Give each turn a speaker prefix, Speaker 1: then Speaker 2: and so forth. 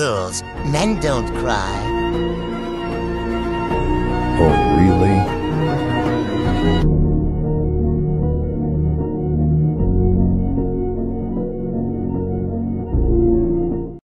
Speaker 1: girls. Men don't cry.
Speaker 2: Oh, really?